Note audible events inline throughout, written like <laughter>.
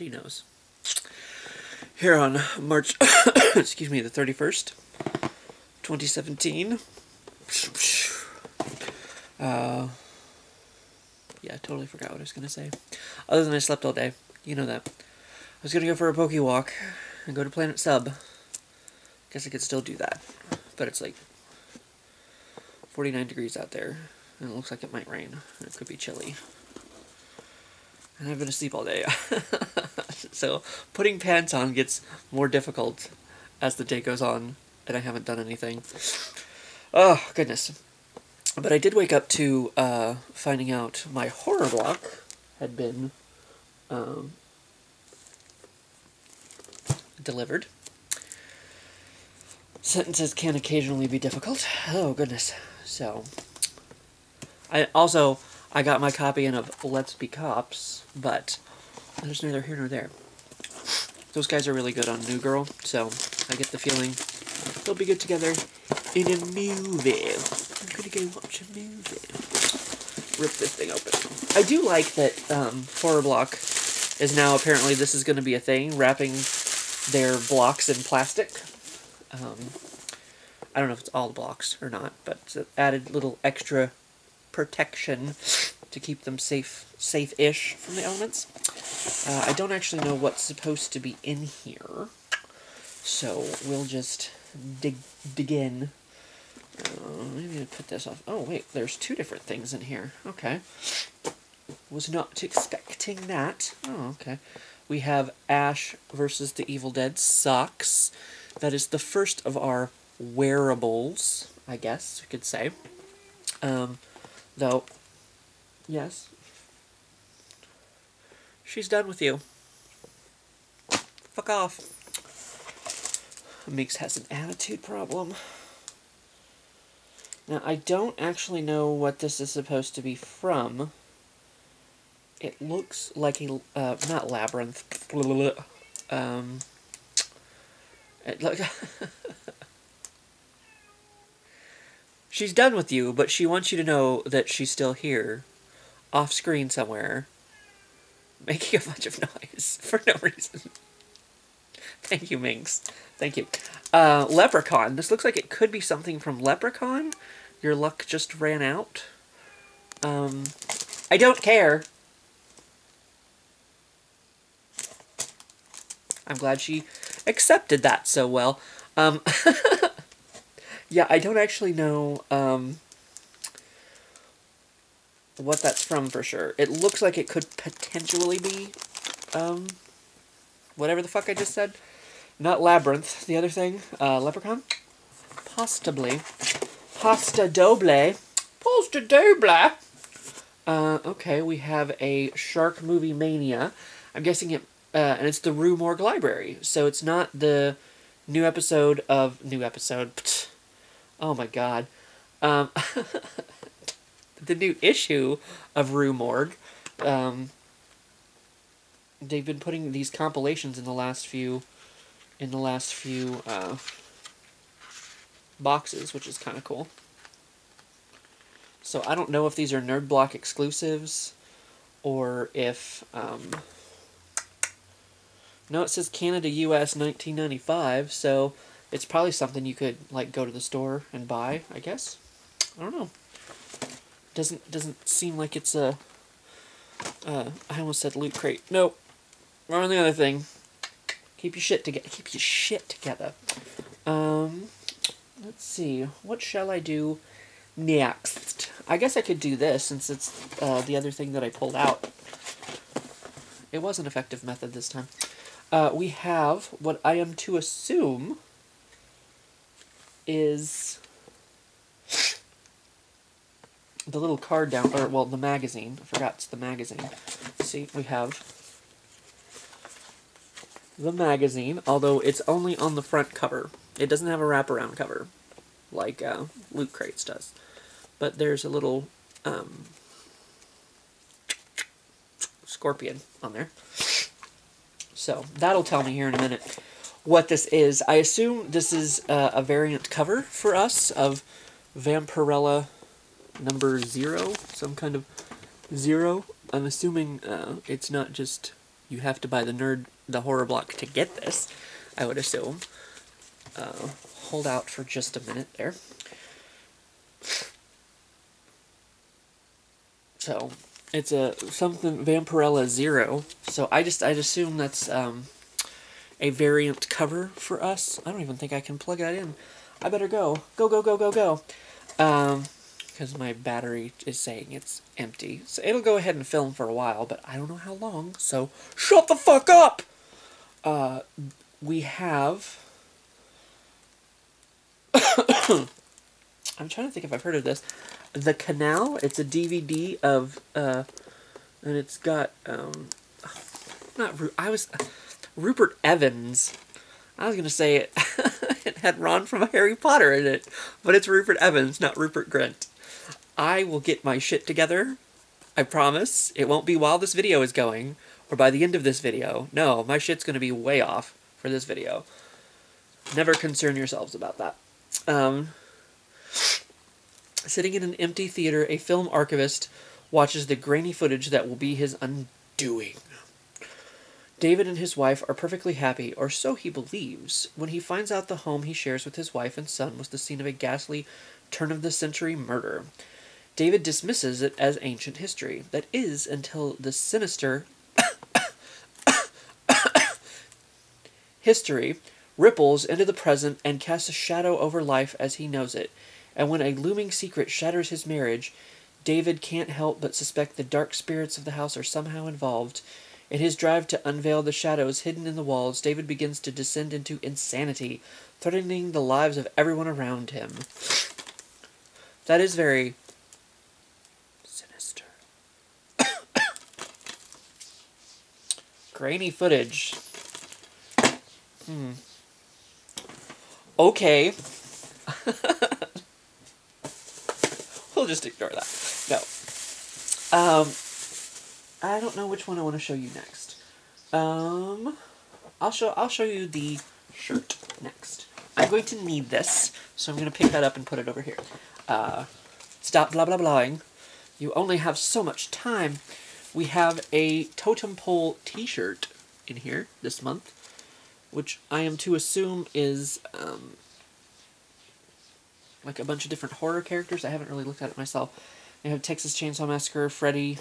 she knows. Here on March, <coughs> excuse me, the 31st, 2017. Uh, yeah, I totally forgot what I was going to say. Other than I slept all day. You know that. I was going to go for a poke walk and go to Planet Sub. Guess I could still do that. But it's like 49 degrees out there. And it looks like it might rain. It could be chilly. And I've been asleep all day. <laughs> so putting pants on gets more difficult as the day goes on. And I haven't done anything. Oh, goodness. But I did wake up to uh, finding out my horror block had been um, delivered. Sentences can occasionally be difficult. Oh, goodness. So, I also, I got my copy in of Let's Be Cops, but there's neither here nor there. Those guys are really good on New Girl, so I get the feeling they'll be good together in a movie. I'm gonna go watch a movie. Rip this thing open. I do like that um, Horror Block is now apparently this is to be a thing, wrapping their blocks in plastic. Um, I don't know if it's all the blocks or not, but added little extra protection to keep them safe, safe-ish from the elements. Uh, I don't actually know what's supposed to be in here, so we'll just dig dig in. Uh, maybe I put this off. Oh wait, there's two different things in here. Okay, was not expecting that. Oh okay, we have Ash versus the Evil Dead socks. That is the first of our wearables, I guess you could say. Um, though, yes, she's done with you. Fuck off. Meeks has an attitude problem. Now, I don't actually know what this is supposed to be from. It looks like a, uh, not labyrinth, <laughs> um, it look <laughs> She's done with you, but she wants you to know that she's still here, off screen somewhere, making a bunch of noise <laughs> for no reason. Thank you, Minx. Thank you. Uh, Leprechaun. This looks like it could be something from Leprechaun. Your luck just ran out. Um, I don't care. I'm glad she accepted that so well. Um, <laughs> yeah, I don't actually know um, what that's from for sure. It looks like it could potentially be um, whatever the fuck I just said. Not Labyrinth, the other thing. Uh, Leprechaun? Possibly. Pasta doble. Pasta doble! Uh, okay, we have a Shark Movie Mania. I'm guessing it uh, and it's the Rue Morgue Library. So it's not the new episode of new episode. Oh my god, um, <laughs> the new issue of Rue Morgue. Um, they've been putting these compilations in the last few, in the last few uh, boxes, which is kind of cool. So I don't know if these are Nerd Block exclusives, or if um, no, it says Canada, U.S. 1995, so it's probably something you could like go to the store and buy. I guess. I don't know. Doesn't doesn't seem like it's a. Uh, I almost said loot crate. Nope. Wrong on the other thing. Keep your shit together. Keep your shit together. Um, let's see. What shall I do next? I guess I could do this since it's uh, the other thing that I pulled out. It was an effective method this time. Uh, we have what I am to assume is the little card down, or well, the magazine. I forgot it's the magazine. See, we have the magazine, although it's only on the front cover. It doesn't have a wraparound cover, like uh, Loot Crates does. But there's a little um, scorpion on there. So that'll tell me here in a minute what this is. I assume this is uh, a variant cover for us of Vampirella number zero, some kind of zero. I'm assuming uh, it's not just you have to buy the nerd the horror block to get this. I would assume. Uh, hold out for just a minute there. So it's a something Vampirella Zero. So I just I'd assume that's um, a variant cover for us. I don't even think I can plug that in. I better go. Go go go go go. Um, because my battery is saying it's empty. So it'll go ahead and film for a while, but I don't know how long. So shut the fuck up. Uh, we have. <coughs> I'm trying to think if I've heard of this. The Canal. It's a DVD of, uh, and it's got um, not I was Rupert Evans. I was gonna say it. <laughs> it had Ron from Harry Potter in it, but it's Rupert Evans, not Rupert Grint. I will get my shit together. I promise. It won't be while this video is going, or by the end of this video. No, my shit's gonna be way off for this video. Never concern yourselves about that. Um, sitting in an empty theater, a film archivist watches the grainy footage that will be his undoing. David and his wife are perfectly happy, or so he believes, when he finds out the home he shares with his wife and son was the scene of a ghastly turn of the century murder. David dismisses it as ancient history. That is, until the sinister <coughs> history ripples into the present and casts a shadow over life as he knows it. And when a looming secret shatters his marriage, David can't help but suspect the dark spirits of the house are somehow involved. In his drive to unveil the shadows hidden in the walls, David begins to descend into insanity, threatening the lives of everyone around him. That is very sinister. <coughs> Grainy footage. Hmm. Okay. <laughs> we'll just ignore that. No. Um, I don't know which one I want to show you next. Um, I'll show I'll show you the shirt next. I'm going to need this, so I'm going to pick that up and put it over here. Uh, stop blah blah blahing. You only have so much time. We have a totem pole T-shirt in here this month, which I am to assume is um, like a bunch of different horror characters. I haven't really looked at it myself. They have Texas Chainsaw Massacre, Freddy,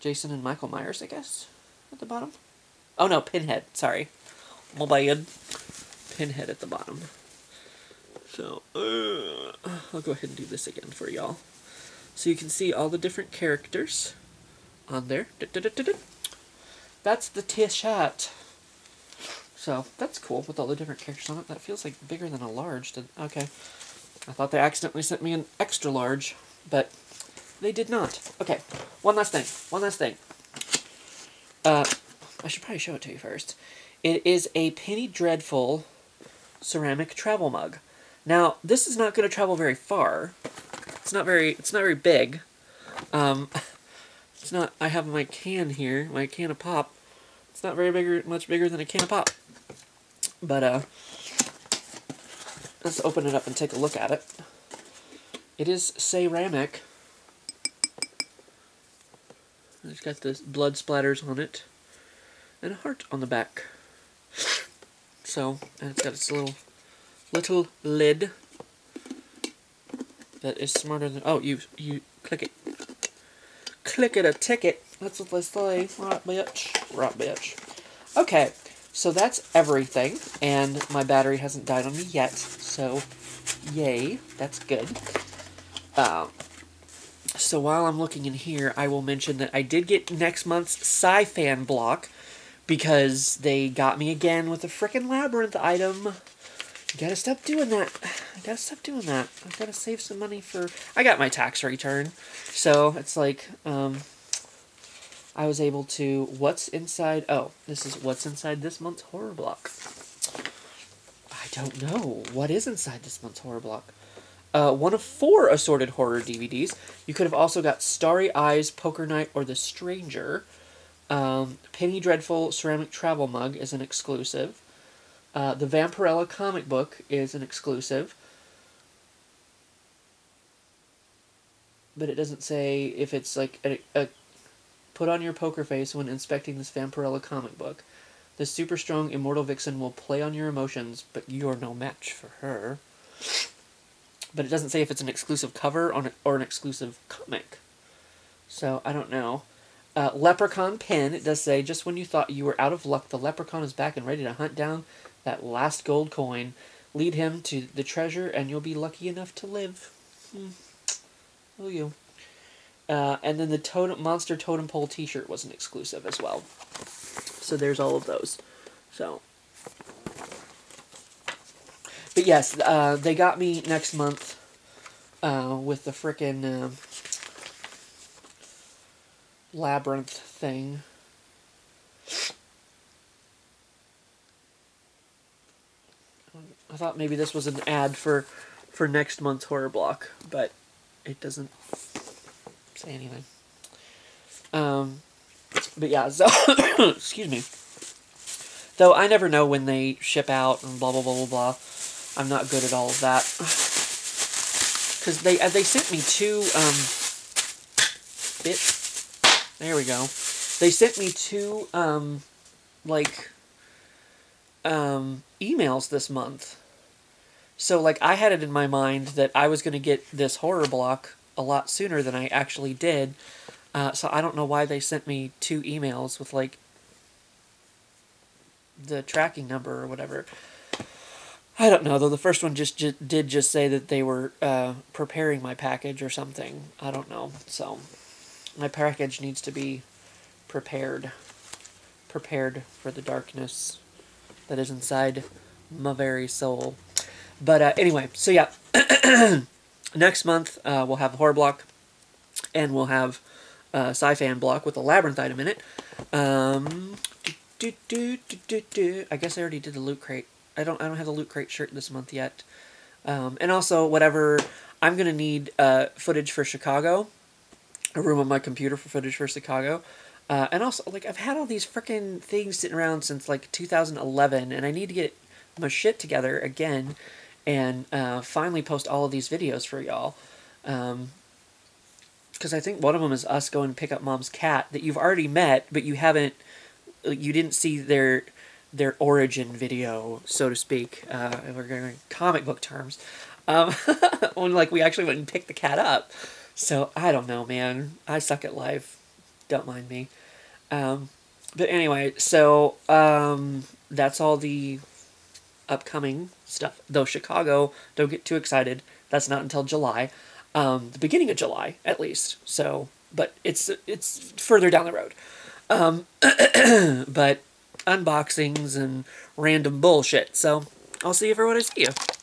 Jason, and Michael Myers, I guess, at the bottom. Oh no, Pinhead. Sorry, my bad. Pinhead at the bottom. So uh, I'll go ahead and do this again for y'all, so you can see all the different characters on there. That's the T-shirt. So that's cool with all the different characters on it. That feels like bigger than a large. Okay. I thought they accidentally sent me an extra large, but they did not. Okay, one last thing. One last thing. Uh, I should probably show it to you first. It is a Penny Dreadful ceramic travel mug. Now, this is not going to travel very far. It's not very. It's not very big. Um, <laughs> it's not. I have my can here, my can of pop. It's not very bigger, much bigger than a can of pop. But uh, let's open it up and take a look at it. It is ceramic. It's got the blood splatters on it, and a heart on the back. So, and it's got its little little lid that is smarter than. Oh, you you click it. Click it a ticket. That's what they say. Right, bitch. Right, bitch. Okay, so that's everything, and my battery hasn't died on me yet. So, yay, that's good. Um, so while I'm looking in here, I will mention that I did get next month's Sci-Fan block because they got me again with a frickin' labyrinth item. You gotta stop doing that. I gotta stop doing that. I gotta save some money for. I got my tax return, so it's like um, I was able to. What's inside? Oh, this is what's inside this month's horror block. I don't know what is inside this month's horror block uh, one of four assorted horror DVDs. You could have also got Starry Eyes, Poker Night, or The Stranger. Um, Penny Dreadful Ceramic Travel Mug is an exclusive. Uh, the Vampirella comic book is an exclusive. But it doesn't say if it's like a, a Put on your poker face when inspecting this Vampirella comic book. The super strong immortal vixen will play on your emotions, but you're no match for her. But it doesn't say if it's an exclusive cover or an exclusive comic. So I don't know. Uh, leprechaun pin. It does say, just when you thought you were out of luck, the leprechaun is back and ready to hunt down that last gold coin. Lead him to the treasure, and you'll be lucky enough to live. Hmm. Will you? Uh, and then the totem, Monster Totem Pole T-shirt was an exclusive as well. So there's all of those. So, but yes, uh, they got me next month uh, with the frickin' uh, labyrinth thing. I thought maybe this was an ad for for next month's horror block, but it doesn't say anything. Um, but yeah, so <coughs> excuse me. Though I never know when they ship out and blah blah blah blah blah. I'm not good at all of that. Because they uh, they sent me two um. It. There we go. They sent me two um, like um emails this month so like I had it in my mind that I was going to get this horror block a lot sooner than I actually did. Uh, so I don't know why they sent me two emails with like the tracking number or whatever. I don't know though. The first one just, just did just say that they were uh, preparing my package or something. I don't know. So my package needs to be prepared, prepared for the darkness that is inside my very soul. But uh, anyway, so yeah, <clears throat> next month uh, we'll have horror block, and we'll have uh, sci-fan block with a labyrinth item in it. Um, do, do, do, I guess I already did the loot crate. I don't. I don't have the loot crate shirt this month yet. Um, and also whatever I'm gonna need uh, footage for Chicago, a room on my computer for footage for Chicago. Uh, and also, like, I've had all these freaking things sitting around since, like, 2011, and I need to get my shit together again and uh, finally post all of these videos for y'all. Um, because I think one of them is us going to pick up mom's cat that you've already met, but you haven't, you didn't see their their origin video, so to speak. Uh, we're going comic book terms. Um, <laughs> when like we actually went and picked the cat up. So I don't know, man. I suck at life. Don't mind me. Um, but anyway, so um, that's all the upcoming stuff. Though Chicago, don't get too excited. That's not until July, um, the beginning of July at least. So, but it's it's further down the road. Um, <clears throat> but unboxings and random bullshit. So I'll see you for what I see you.